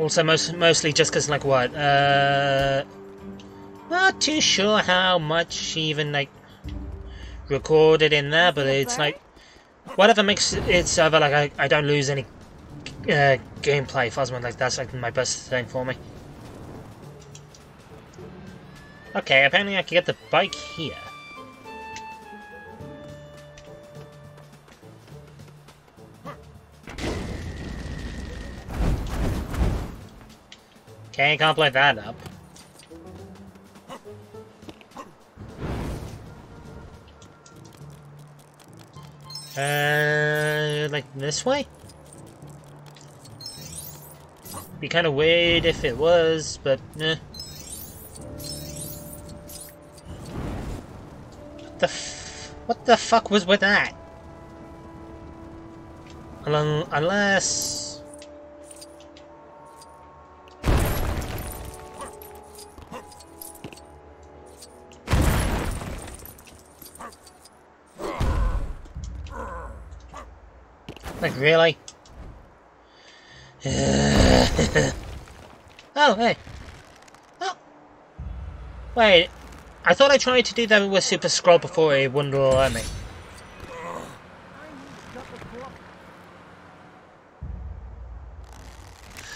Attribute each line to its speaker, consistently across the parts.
Speaker 1: Also, most mostly just because, like, what? Uh, not too sure how much even like recorded in there, but it's like whatever makes it so that like I, I don't lose any uh, gameplay Phosma, like that's like my best thing for me. Okay, apparently I can get the bike here. Okay, can't play that up. Uh, like this way? Be kind of weird if it was, but eh. What the what the fuck was with that? Unless... Like, really? oh, hey. Oh. Wait. I thought I tried to do that with Super Skrull before it wouldn't let me.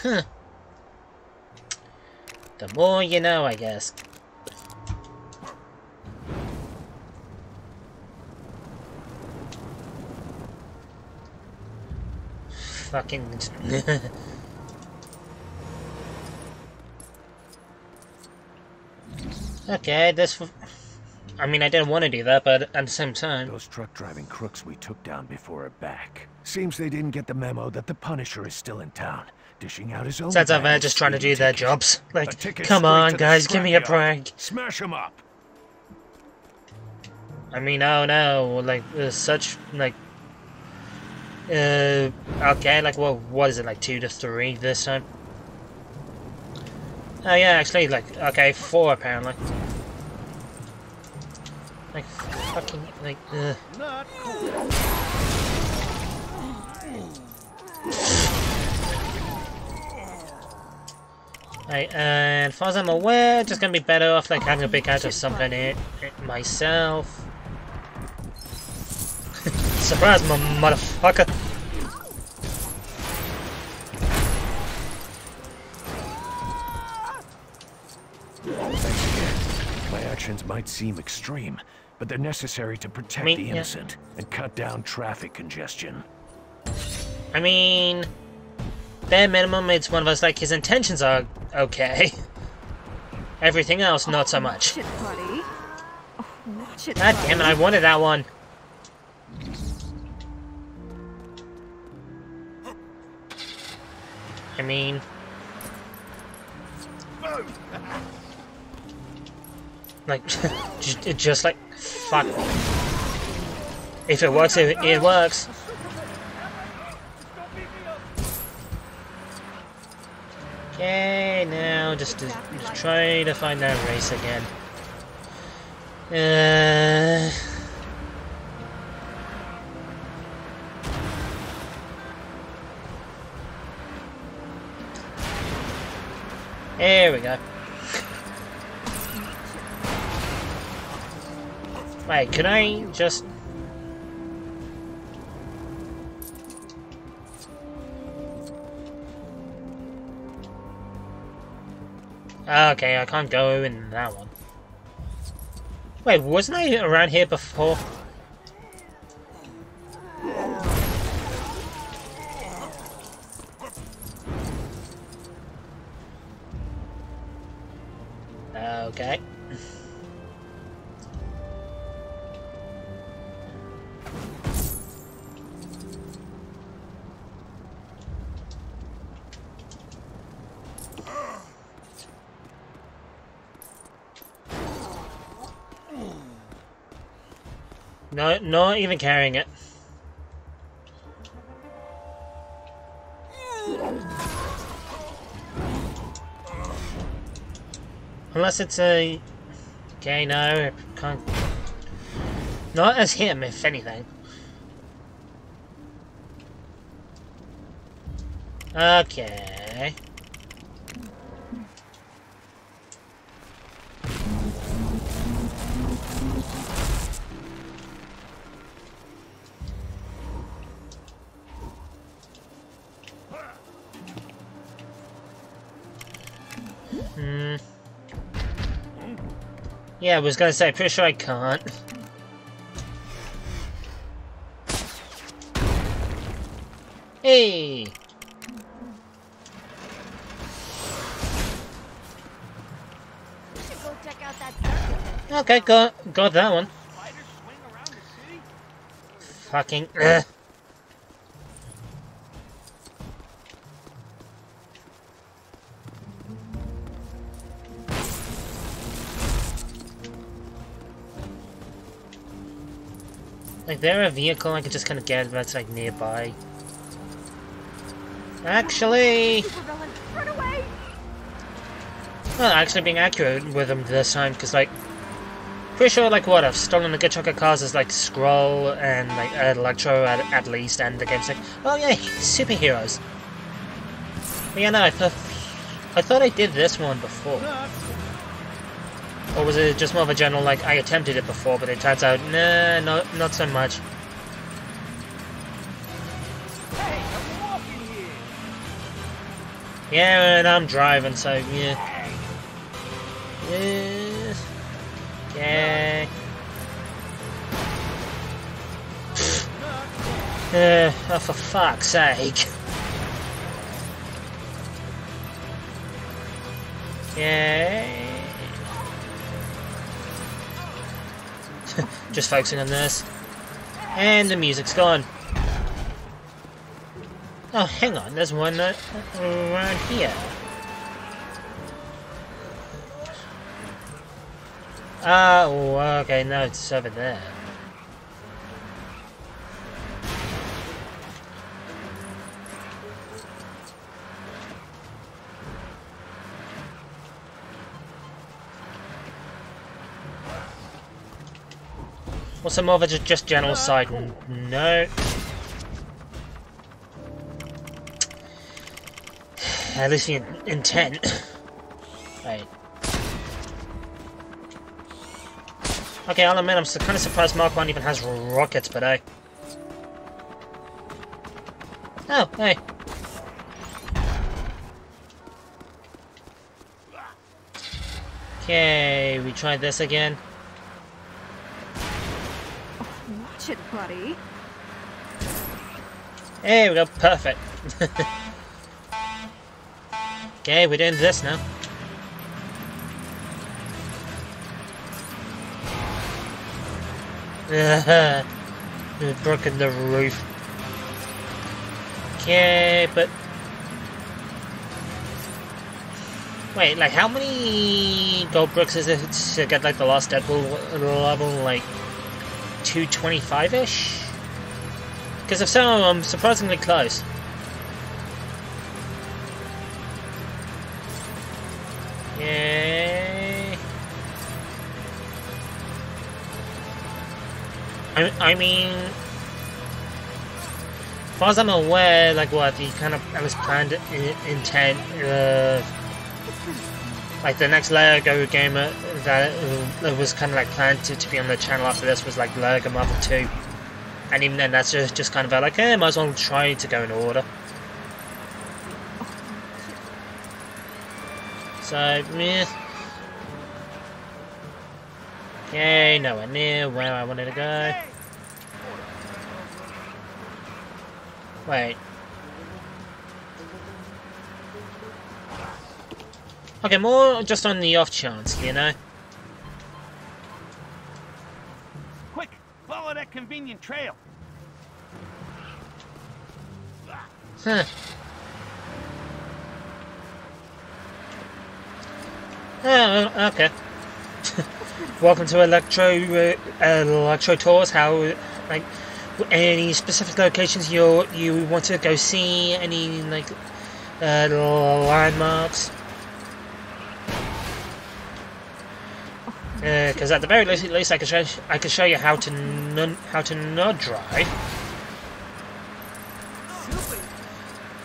Speaker 1: Huh. The more you know, I guess. Fucking... okay, this... I mean, I didn't want to do that, but at the same time...
Speaker 2: Those truck-driving crooks we took down before are back. Seems they didn't get the memo that the Punisher is still in town, dishing out his own...
Speaker 1: Sounds like they're just trying to do their jobs. Like, come on, guys, give me a prank.
Speaker 2: Smash them up!
Speaker 1: I mean, oh no, like, there's such, like, uh, okay, like, what, what is it, like, two to three this time? Oh, yeah, actually, like, okay, four, apparently. Like, fucking, like, uh. Right, and as far as I'm aware, just gonna be better off, like, having a big out of something in it myself. Surprise, my motherfucker!
Speaker 2: My actions might seem extreme, but they're necessary to protect the innocent yeah. and cut down traffic congestion.
Speaker 1: I mean, bare minimum, it's one of us like his intentions are okay. Everything else, not so much. God damn it, I wanted that one. I mean... Like, just like, fuck. If it works, it, it works. Okay, now just to just try to find that race again. Uh... There we go. Wait, can I just... Ah, okay, I can't go in that one. Wait, wasn't I around here before? No, not even carrying it. Unless it's a... Okay, no, can't... Not as him, if anything. Okay. Yeah, I was gonna say, pretty sure I can't. Hey! Okay, got got that one. Fucking. Like, there a vehicle I could just kind of get that's like nearby? Actually, well, actually being accurate with them this time, because like, pretty sure like what I've stolen a good chunk of cars is like Skrull and like Electro at, at least, and the game's like, oh yeah, superheroes. But yeah, no, I thought I thought I did this one before. Or was it just more of a general, like, I attempted it before, but it turns out, nah, no, not so much. Yeah, and I'm driving, so, yeah. Yeah. Yeah. Uh, oh, for fuck's sake. Yeah. Just focusing on this. And the music's gone. Oh, hang on, there's one uh, around here. Oh, okay, no, it's over there. What's some more of a just general side? No. At least the intent. right. Okay, I'll admit I'm kind of surprised Mark 1 even has rockets, but hey. Oh, hey. Okay, we tried this again.
Speaker 3: Watch it, buddy.
Speaker 1: There we go, perfect. okay, we're doing this now. We've broken the roof. Okay, but... Wait, like how many gold bricks is it to get like the last Deadpool level, like 225-ish? Because if so, I'm surprisingly close. Yay. I, I mean, as far as I'm aware, like what the kind of I was planned intent, uh, like the next Lego game uh, that was kind of like planned to, to be on the channel after this was like Lego Marvel 2. And even then, that's just, just kind of like, eh, might as well try to go in order. So, meh. Okay, nowhere near where I wanted to go. Wait. Okay, more just on the off chance, you know?
Speaker 4: Quick, follow that convenient trail.
Speaker 1: Huh. Oh, okay. Welcome to Electro uh, Electro Tours. How, like, any specific locations you you want to go see? Any like uh, landmarks? Because uh, at the very least, at least I can show I can show you how to n how to not drive.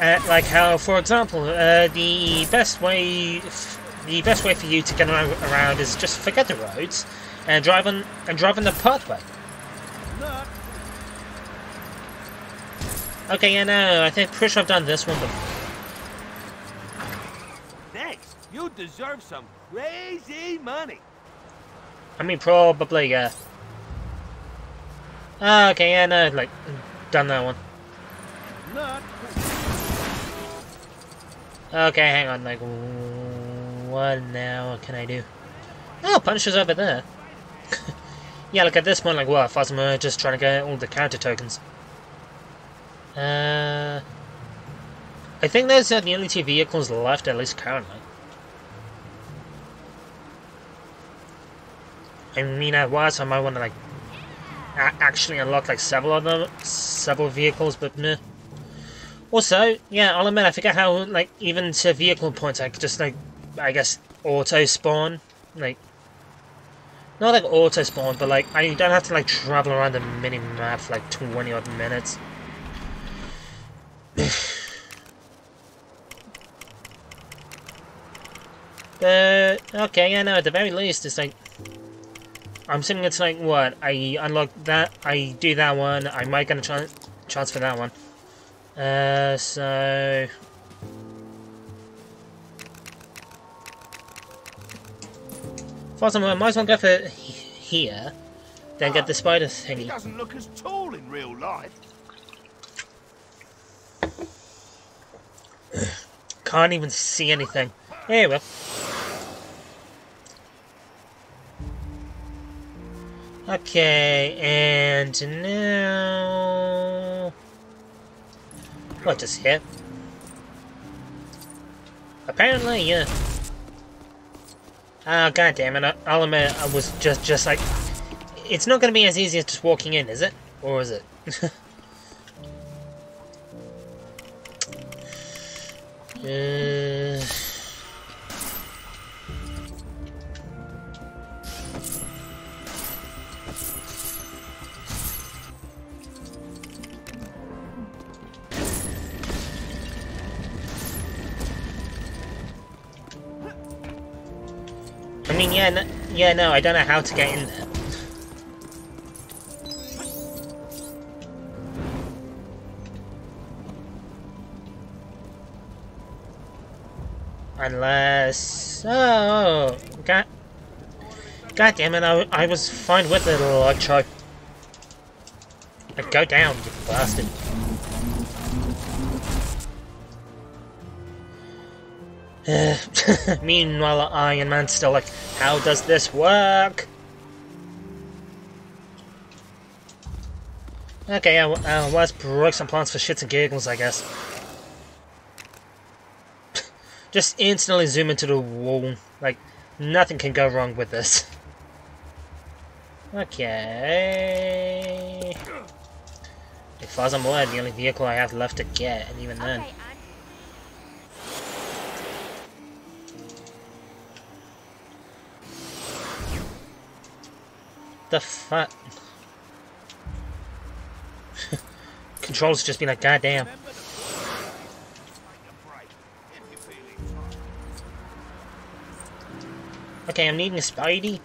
Speaker 1: Uh, like how, for example, uh, the best way the best way for you to get around is just forget the roads and drive on and drive on the pathway. Okay, yeah, no, I think pretty sure I've done this one before.
Speaker 4: Thanks. You deserve some crazy money.
Speaker 1: I mean, probably, yeah. Ah, okay, yeah, no, like, done that one. Okay, hang on, like, what now? Can I do? Oh, Punisher's over there. yeah, look, at this point, like, what? Phasma just trying to get all the counter tokens. Uh, I think those are the only two vehicles left, at least currently. I mean, I was. I might want to, like, actually unlock, like, several of them, several vehicles, but meh. Also, yeah, I'll admit, I forget how, like, even to vehicle points, I could just, like, I guess, auto-spawn. Like, not like auto-spawn, but, like, I don't have to, like, travel around the mini-map for, like, 20-odd minutes. but, okay, yeah, no, at the very least, it's like, I'm assuming it's like, what, I unlock that, I do that one, I might get a chance transfer that one. Uh, so... First I might as well go for here, then get the spider
Speaker 4: He
Speaker 1: thingy.
Speaker 4: doesn't look as tall in real life.
Speaker 1: Can't even see anything. Here we go. Okay, and now... What is here? Apparently, yeah. Ah, god damn it, I'll admit, I was just, just like... It's not gonna be as easy as just walking in, is it? Or is it? uh... mean, yeah, no, yeah, no, I don't know how to get in there. Unless... Oh, god... God damn it, I, I was fine with it, Electro. Go down, you bastard. Meanwhile, Iron Man's still like, how does this work? Okay, uh, uh, let's break some plants for shits and giggles, I guess. Just instantly zoom into the wall. Like, nothing can go wrong with this. Okay. As far as I'm aware, the only vehicle I have left to get, and even then.
Speaker 5: Okay, I'm
Speaker 1: The fuck? Controls just be like, goddamn. Okay, I'm needing a Spidey.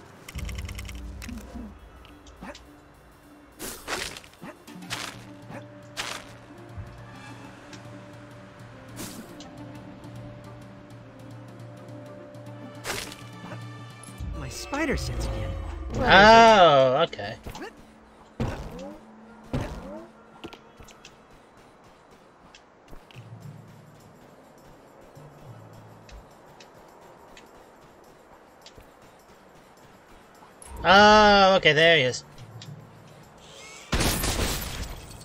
Speaker 6: My spider sense again. Where is
Speaker 1: Oh, okay. Oh, okay, there he is.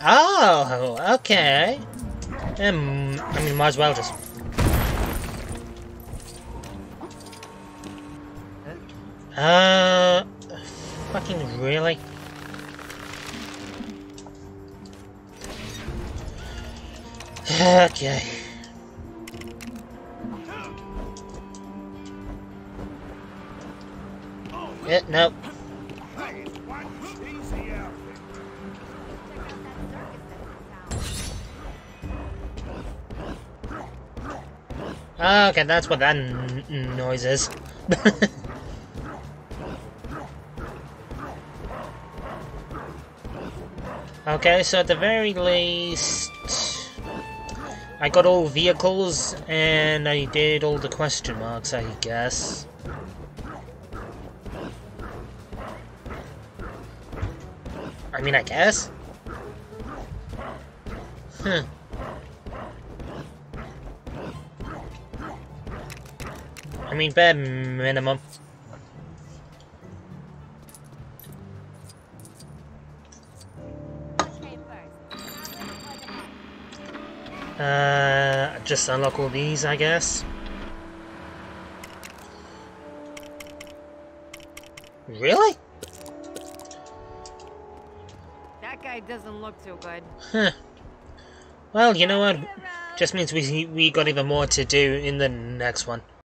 Speaker 1: Oh, okay. Um, I mean, might as well just. Uh, fucking really? Okay. Yeah, nope. Okay, that's what that noise is. okay, so at the very least... I got all vehicles, and I did all the question marks, I guess. I mean, I guess. Hmm. I mean, bare minimum. Uh, just unlock all these, I guess. Really?
Speaker 5: That guy doesn't look too good.
Speaker 1: Huh. Well, you know what? Just means we we got even more to do in the next one.